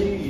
Hey.